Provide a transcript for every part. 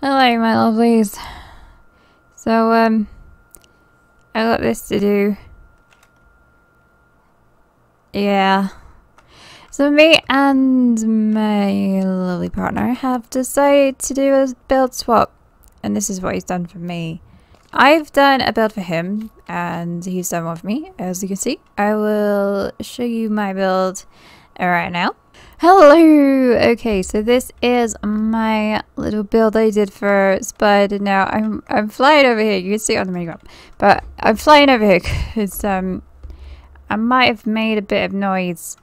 Hello, my lovelies. So, um, I got this to do. Yeah. So me and my lovely partner have decided to do a build swap. And this is what he's done for me. I've done a build for him and he's done one for me, as you can see. I will show you my build right now. Hello! Okay, so this is my little build I did for Spud. Now, I'm I'm flying over here. You can see it on the minimap. But I'm flying over here because um, I might have made a bit of noise.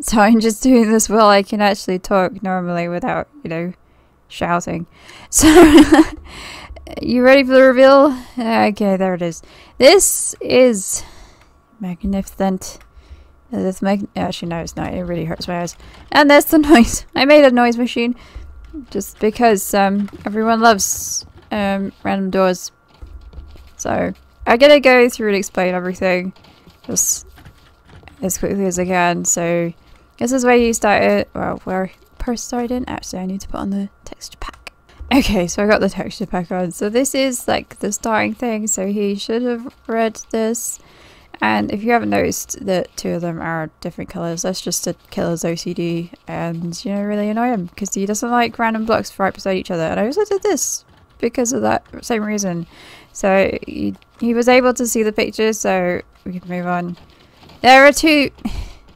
So I'm just doing this while I can actually talk normally without, you know, shouting. So, you ready for the reveal? Okay, there it is. This is magnificent. This make actually no, it's not. It really hurts my eyes. And there's the noise. I made a noise machine just because um, everyone loves um, random doors. So I'm gonna go through and explain everything just as quickly as I can. So this is where you started. Well, where first started. Actually, I need to put on the texture pack. Okay, so I got the texture pack on. So this is like the starting thing. So he should have read this. And if you haven't noticed that two of them are different colours, that's just to kill his OCD and, you know, really annoy him because he doesn't like random blocks right beside each other. And I also did this because of that same reason. So he, he was able to see the pictures, so we can move on. There are two...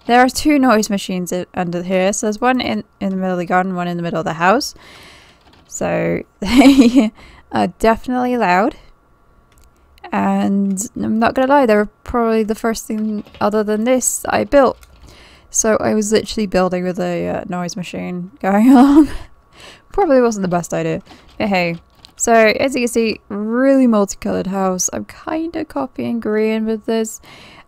There are two noise machines under here. So there's one in, in the middle of the garden, one in the middle of the house. So they are definitely loud. And I'm not gonna lie, they were probably the first thing other than this I built. So I was literally building with a uh, noise machine going along. probably wasn't the best idea. But hey. So as you can see, really multicolored house. I'm kind of copying green with this.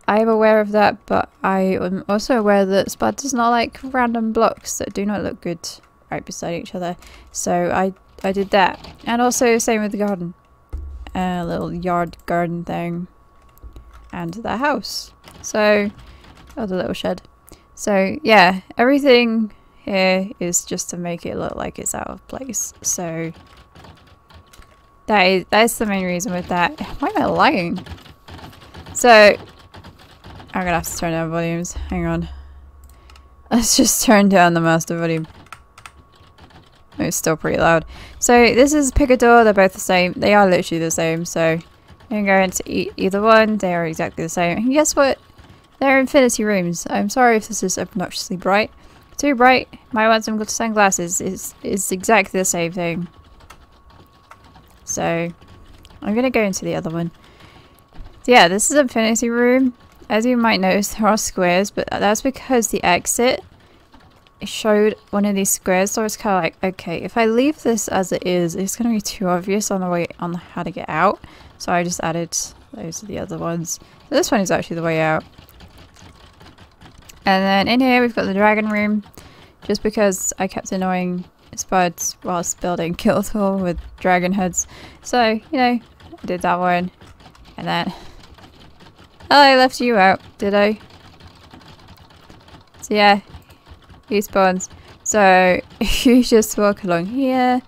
I am aware of that, but I am also aware that Spud does not like random blocks that do not look good right beside each other. So I, I did that. And also same with the garden a little yard garden thing and the house. So, oh, the little shed. So yeah, everything here is just to make it look like it's out of place. So that is that's the main reason with that. Why am I lying? So I'm gonna have to turn down volumes. Hang on. Let's just turn down the master volume. It's still pretty loud. So this is Picador, they're both the same. They are literally the same, so you can go into e either one, they are exactly the same. And guess what? They're infinity rooms. I'm sorry if this is obnoxiously bright. Too bright. My want some sunglasses. It's, it's exactly the same thing. So I'm going to go into the other one. So yeah, this is infinity room. As you might notice, there are squares, but that's because the exit showed one of these squares so I was kind of like okay if I leave this as it is it's going to be too obvious on the way on how to get out. So I just added those to the other ones. So this one is actually the way out. And then in here we've got the dragon room just because I kept annoying Spuds whilst building Guildhall with dragon heads. So you know I did that one and then oh I left you out did I? So yeah he spawns. So you just walk along here.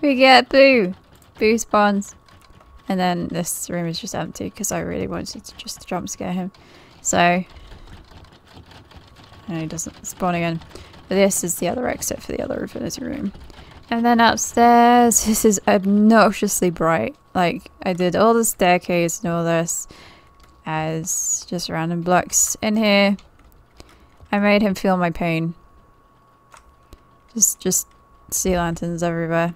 We get Boo. Boo spawns. And then this room is just empty because I really wanted to just jump scare him. So and he doesn't spawn again. But this is the other exit for the other infinity room. And then upstairs, this is obnoxiously bright. Like, I did all the staircase and all this as just random blocks in here. I made him feel my pain. Just, just sea lanterns everywhere.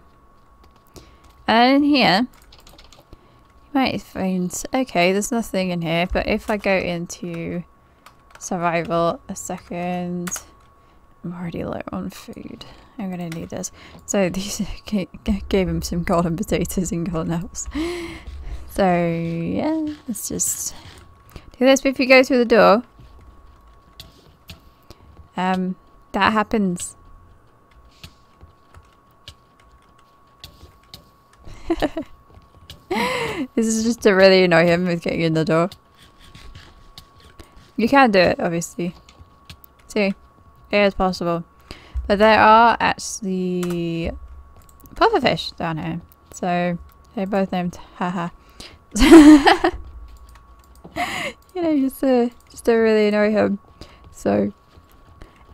And here, you might find, okay, there's nothing in here, but if I go into survival a second, I'm already low on food. I'm gonna need this. So these gave him some golden potatoes and golden apples. So yeah, let's just do this. But if you go through the door, um, that happens. this is just to really annoy him with getting in the door. You can do it, obviously. See, it is possible. But there are actually pufferfish down here. So they're both named Haha. you know, just to just to really annoy him. So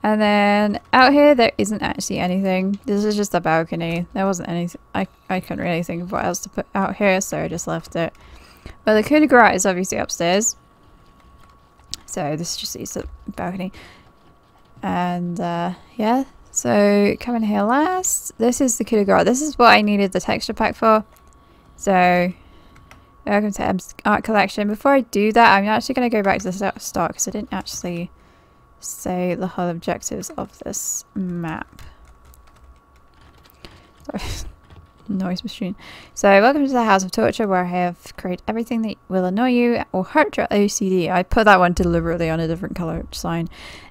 and then out here there isn't actually anything. This is just a balcony. There wasn't anything I I couldn't really think of what else to put out here, so I just left it. But the coup de grace is obviously upstairs. So this just is a balcony. And uh, yeah, so coming here last. This is the coup de grace. This is what I needed the texture pack for. So welcome to M's art collection. Before I do that, I'm actually going to go back to the start because I didn't actually say the whole objectives of this map. Sorry. noise machine. So welcome to the House of Torture where I have created everything that will annoy you or hurt your OCD. I put that one deliberately on a different colour sign.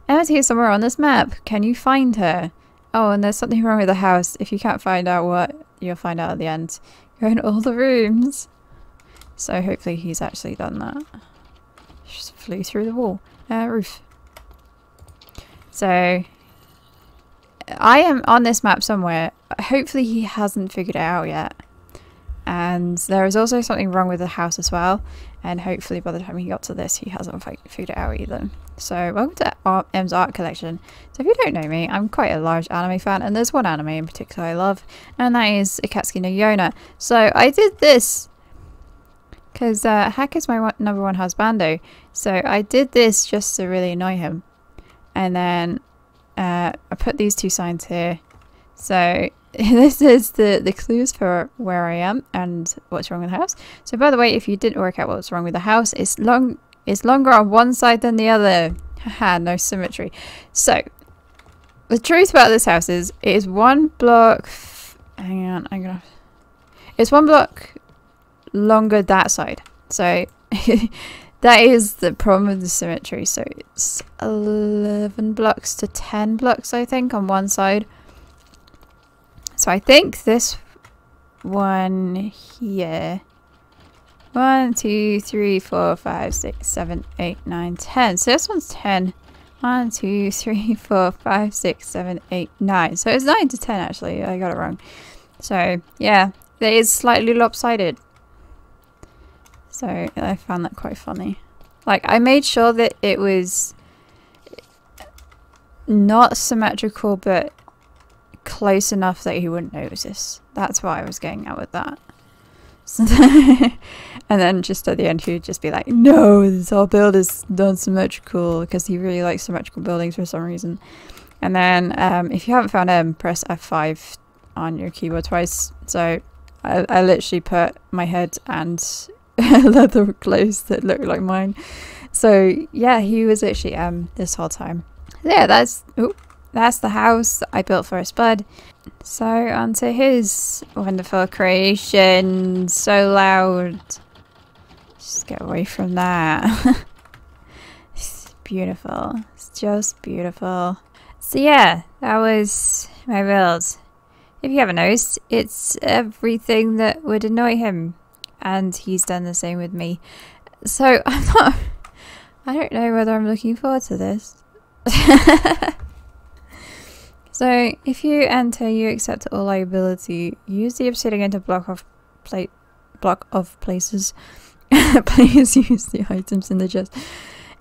Emma's here somewhere on this map. Can you find her? Oh, and there's something wrong with the house. If you can't find out what, you'll find out at the end. Go in all the rooms. So hopefully he's actually done that. Just flew through the wall. Uh, roof. So I am on this map somewhere. Hopefully he hasn't figured it out yet. And there is also something wrong with the house as well. And hopefully by the time he got to this, he hasn't figured it out either. So welcome to M's art collection. So if you don't know me, I'm quite a large anime fan. And there's one anime in particular I love. And that is Akatsuki no Yona. So I did this because uh, Hak is my one, number one husbando. So I did this just to really annoy him. And then uh, I put these two signs here. So this is the, the clues for where I am and what's wrong with the house. So by the way, if you didn't work out what's wrong with the house, it's long it's longer on one side than the other. Haha, no symmetry. So the truth about this house is it is one block hang on, I'm gonna it's one block longer that side. So That is the problem with the symmetry. So it's 11 blocks to 10 blocks, I think, on one side. So I think this one here. One, two, three, four, five, six, seven, eight, nine, ten. So this one's 10. One, two, three, four, five, six, seven, eight, nine. So it's 9 to 10 actually. I got it wrong. So yeah, it is slightly lopsided. So I found that quite funny. Like I made sure that it was not symmetrical but close enough that he wouldn't notice. That's what I was getting at with that. So and then just at the end he would just be like, no, this whole build is non-symmetrical because he really likes symmetrical buildings for some reason. And then um, if you haven't found him, press F5 on your keyboard twice. So I, I literally put my head and leather clothes that look like mine. So yeah, he was actually um this whole time. Yeah, that's ooh, that's the house I built for his bud. So onto his wonderful creation. So loud. Just get away from that. it's beautiful. It's just beautiful. So yeah, that was my build. If you haven't noticed, it's everything that would annoy him and he's done the same with me. So I'm not. I don't know whether I'm looking forward to this. so if you enter, you accept all liability. Use the obsidian to block off plate block of places. Please use the items in the chest.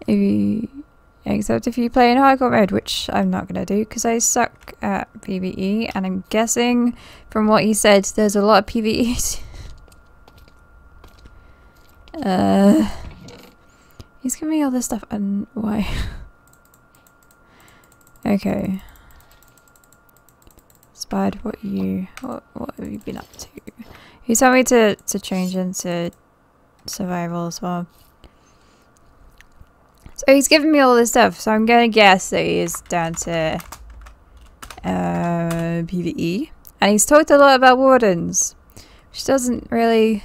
If you except if you play in hardcore mode, which I'm not to do because I suck at PvE, and I'm guessing from what he said, there's a lot of PvE uh, he's giving me all this stuff and why? okay. Spud, what you what what have you been up to? He told me to to change into survival as well. So he's giving me all this stuff, so I'm gonna guess that he is down to uh, PvE. And he's talked a lot about wardens, which doesn't really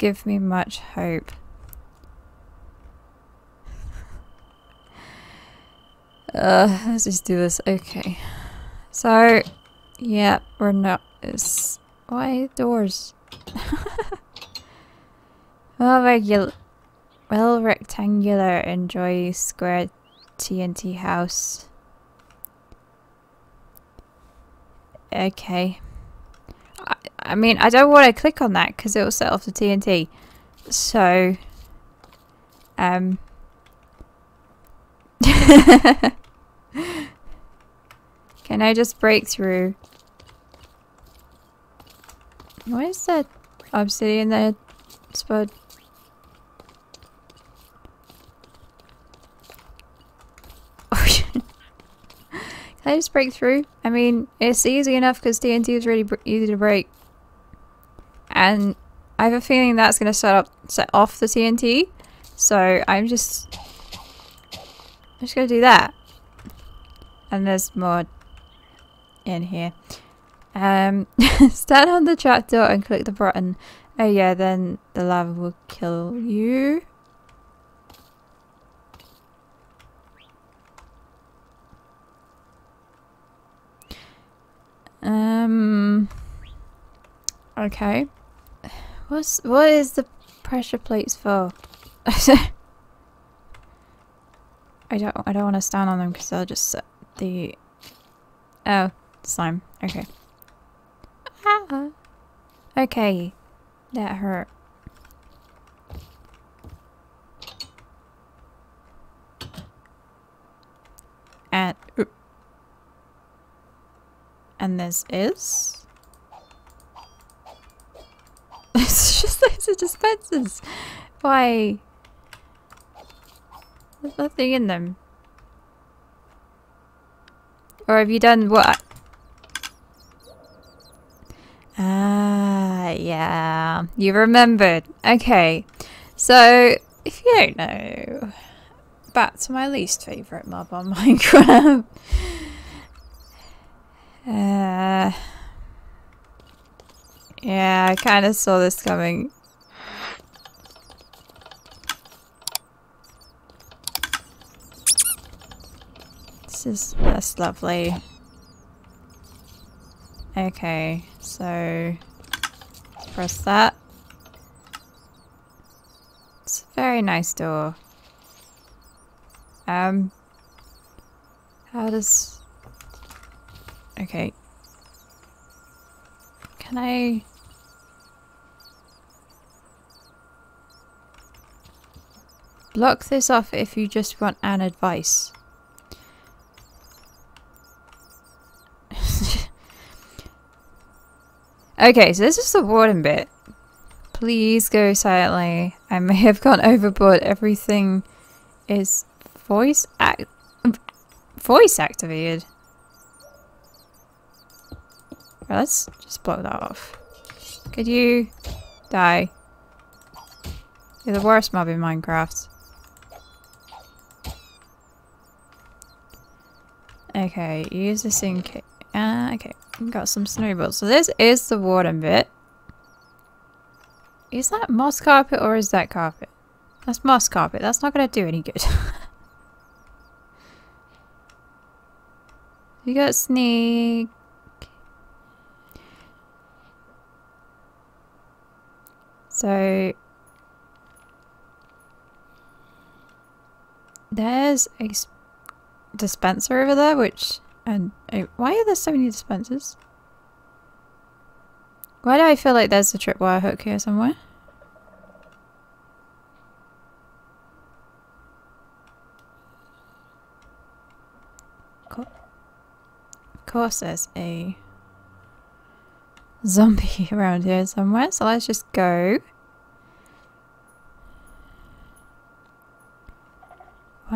give me much hope. Uh, let's just do this. Okay. So, yeah, we're not. It's, why doors? well, regular. Well, rectangular. Enjoy square TNT house. Okay. I mean, I don't want to click on that because it will set off the TNT. So, um, can I just break through? Why is that obsidian there, Spud? Oh Can I just break through? I mean, it's easy enough because TNT is really easy to break. And I have a feeling that's going to set up, set off the TNT. So I'm just, I'm just going to do that. And there's more in here. Um, stand on the trapdoor and click the button. Oh yeah, then the lava will kill you. Um. Okay. What's what is the pressure plates for? I don't I don't want to stand on them because they'll just set the oh slime. Okay. Ah. Okay. That hurt. And and this is it's just loads of dispensers. Why? There's nothing in them. Or have you done what? Ah, yeah. You remembered. Okay. So, if you don't know, back to my least favourite mob on Minecraft. Uh, yeah, I kind of saw this coming. This is that's lovely. Okay, so press that. It's a very nice door. Um, how does Okay. Can I... Block this off if you just want an advice. okay, so this is the warden bit. Please go silently. I may have gone overboard. Everything is voice act voice activated. Right, let's just blow that off. Could you die? You're the worst mob in Minecraft. Okay, use this in case. Uh, okay, got some snowballs. So this is the warden bit. Is that moss carpet or is that carpet? That's moss carpet. That's not going to do any good. you got sneak. So there's a dispenser over there, which and uh, why are there so many dispensers? Why do I feel like there's a tripwire hook here somewhere? Of course there's a zombie around here somewhere, so let's just go.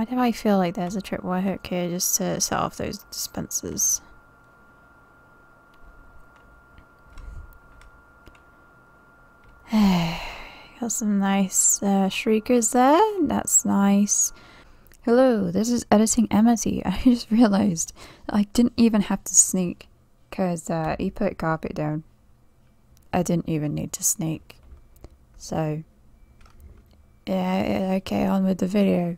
Why do I feel like there's a tripwire hook here just to set off those dispensers? Got some nice uh, shriekers there. That's nice. Hello, this is Editing Emity. I just realized I didn't even have to sneak because uh, he put carpet down. I didn't even need to sneak. So, yeah, okay, on with the video.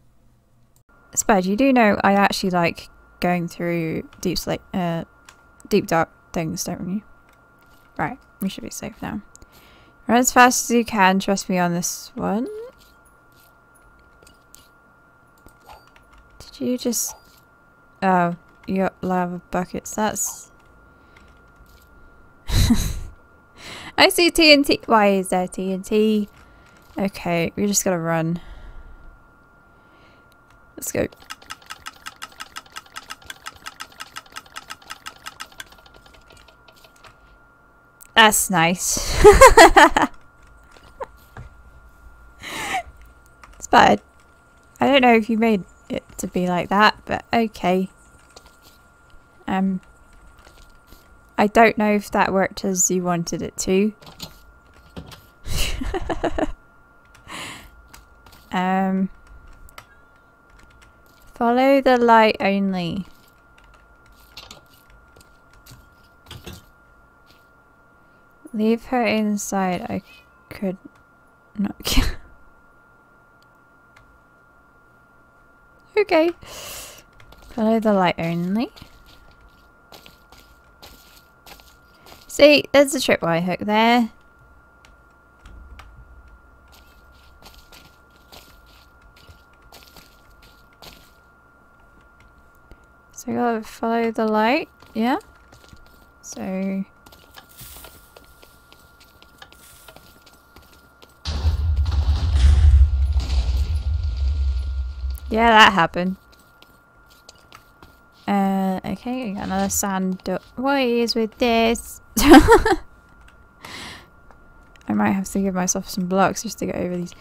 Spud, you do know I actually like going through deep slate, uh, deep dark things, don't you? Right, we should be safe now. Run as fast as you can, trust me on this one. Did you just... Oh, you got lava buckets, that's... I see TNT. Why is there TNT? Okay, we just gotta run. Let's go. That's nice. it's bad. I don't know if you made it to be like that, but okay. Um, I don't know if that worked as you wanted it to. um, follow the light only. Leave her inside. I could not. okay. Follow the light only. See, there's a tripwire hook there. So I gotta follow the light, yeah? So... Yeah, that happened. Uh, okay, I got another sand door. What is with this? I might have to give myself some blocks just to get over these.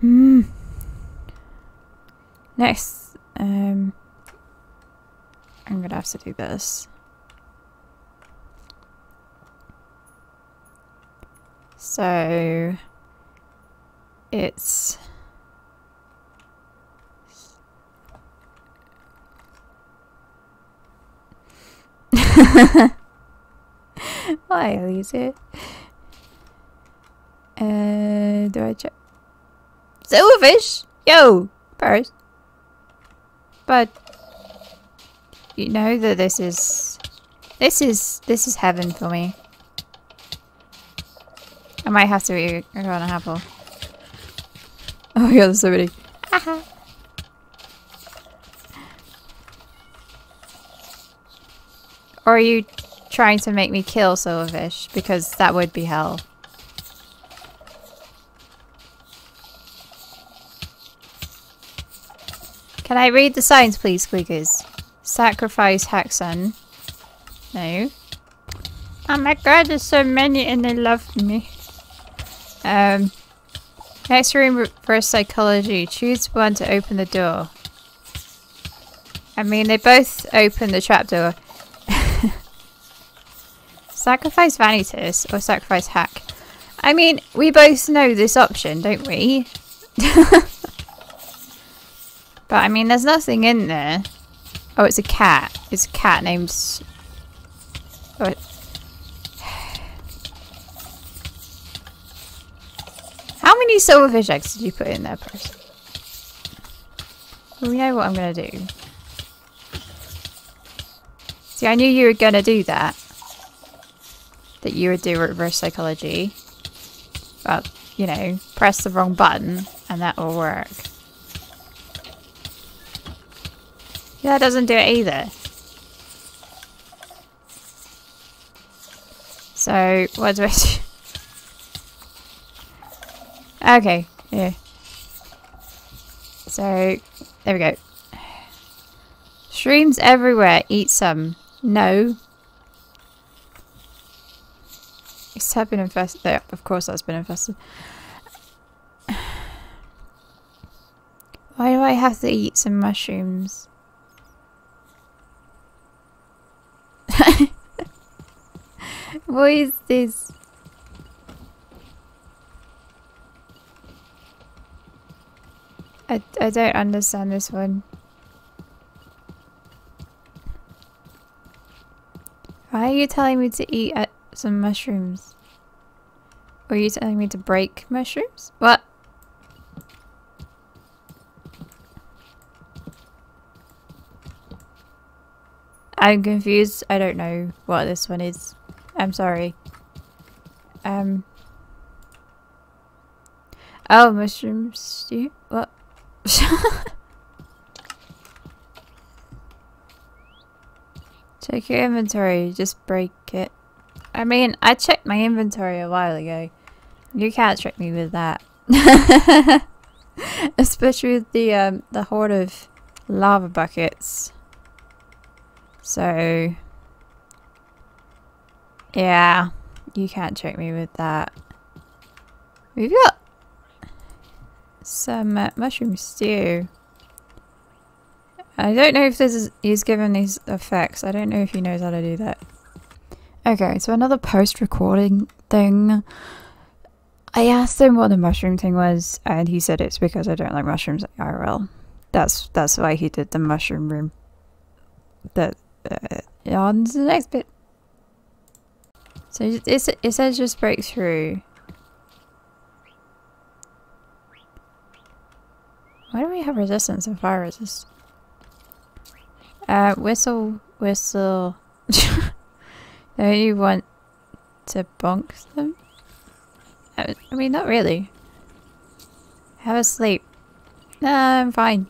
Hmm. Next, um, I'm gonna have to do this. So, it's Why is it? Uh, do I check? Silverfish! Yo! First. But, you know that this is, this is, this is heaven for me. I might have to eat a an apple. Oh my god, there's so many. or are you trying to make me kill Silverfish because that would be hell. Can I read the signs, please, Squeakers? Sacrifice Hexen. No. Oh my god, there's so many and they love me. Um, next room, reverse psychology. Choose one to open the door. I mean, they both open the trapdoor. Sacrifice Vanitas or sacrifice Hak? I mean, we both know this option, don't we? but I mean, there's nothing in there. Oh, it's a cat. It's a cat named... Oh, How many silverfish eggs did you put in there, person? We know what I'm going to do. See, I knew you were going to do that that you would do reverse psychology. But, you know, press the wrong button and that will work. Yeah, that doesn't do it either. So, what do I? Okay, yeah. So, there we go. Streams everywhere, eat some. No, It's been infested. Yeah, of course that's been infested. Why do I have to eat some mushrooms? What is this? I, I don't understand this one. Why are you telling me to eat uh, some mushrooms? Are you telling me to break mushrooms? What? I'm confused. I don't know what this one is. I'm sorry. Um. Oh, mushroom stew? What? Check your inventory. Just break it. I mean, I checked my inventory a while ago. You can't trick me with that. Especially with the um, the horde of lava buckets. So, yeah, you can't trick me with that. We've got some uh, mushroom stew. I don't know if this is he's given these effects. I don't know if he knows how to do that. Okay, so another post-recording thing. I asked him what the mushroom thing was, and he said it's because I don't like mushrooms IRL. That's that's why he did the mushroom room. That uh, on to the next bit. So it, it says just break through. Why do we have resistance and fire resist? Uh, whistle, whistle. Don't you want to bonk them? I mean, not really. Have a sleep. Nah, I'm fine.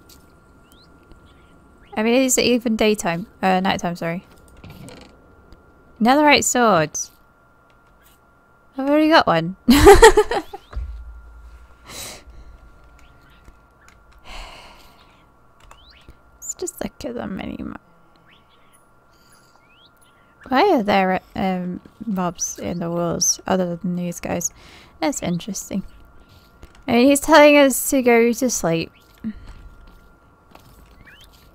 I mean, it's even daytime. Uh, nighttime, sorry. Netherite swords. I've already got one. Let's just look at them anymore. Why are there um, mobs in the walls other than these guys? That's interesting. And he's telling us to go to sleep.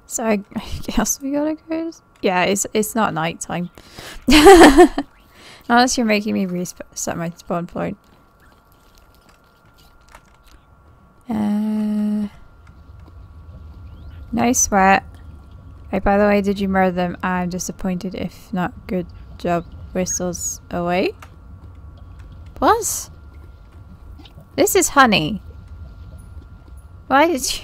So I, I guess we gotta go. Yeah, it's it's not night time. Unless you're making me reset my spawn point. Uh, nice sweat. Hey, by the way, did you murder them? I'm disappointed if not. Good job. Whistles away. What? This is honey. Why did you...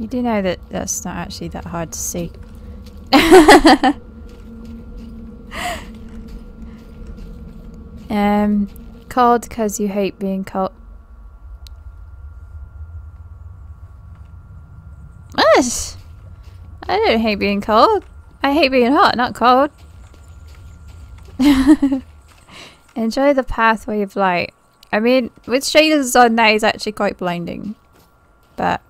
You do know that that's not actually that hard to see. um, cold because you hate being cold. What? I don't hate being cold. I hate being hot, not cold. Enjoy the pathway of light. I mean, with shaders on that is actually quite blinding. But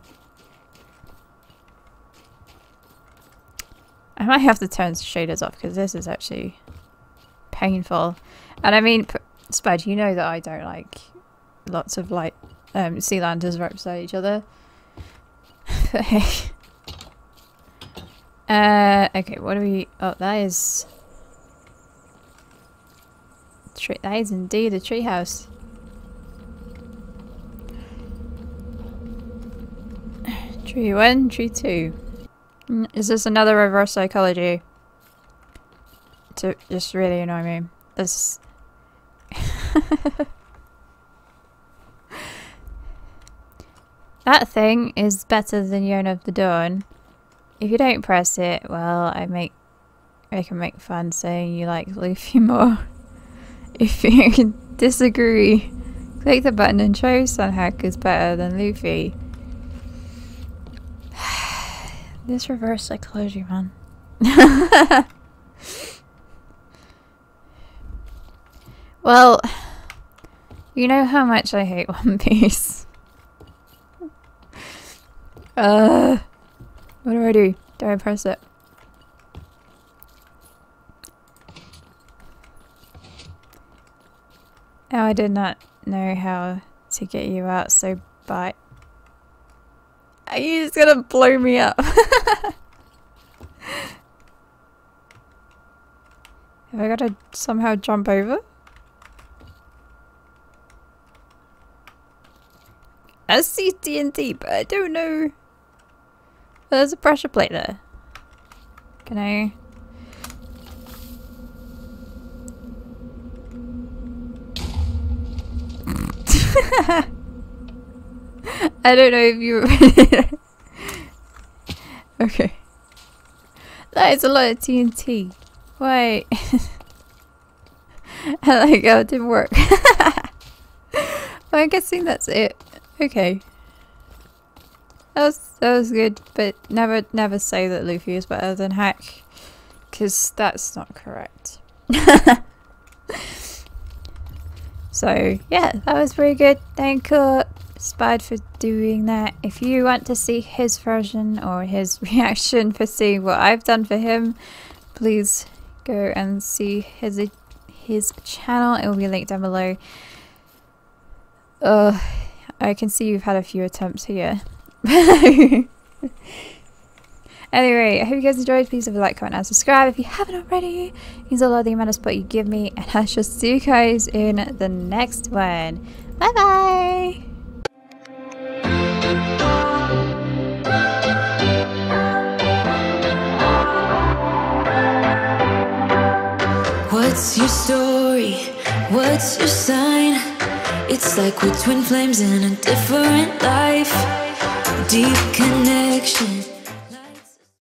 I might have to turn shaders off because this is actually painful. And I mean, Spud, you know that I don't like lots of like um, sea lanterns right beside each other. uh, okay, what do we? Oh, that is. Tree. That is indeed a treehouse. Tree one, tree two. Is this another reverse psychology? To just really annoy me. This. that thing is better than Yona of the Dawn. If you don't press it, well, I make I can make fun saying you like Luffy more. if you disagree, click the button and show Son Hak is better than Luffy. This reverse psychology, man. well, you know how much I hate One Piece. uh, what do I do? Do I press it? Oh, I did not know how to get you out, so bye. Are you just gonna blow me up? Have I gotta somehow jump over? I see TNT, but I don't know. There's a pressure plate there. Can I... I don't know if you. okay. That is a lot of TNT. Wait. I like how it didn't work. well, I'm guessing that's it. Okay. That was, that was good, but never never say that Luffy is better than Hak, because that's not correct. so yeah, that was pretty good. Thank you, Spide, for doing that. If you want to see his version or his reaction for seeing what I've done for him, please go and see his his channel. It will be linked down below. Uh, I can see you've had a few attempts here. anyway, I hope you guys enjoyed. Please leave a like, comment, and subscribe if you haven't already. Means a lot of the amount of support you give me. And I shall see you guys in the next one. Bye bye! What's your story? What's your sign? It's like we're twin flames in a different life. Deep connection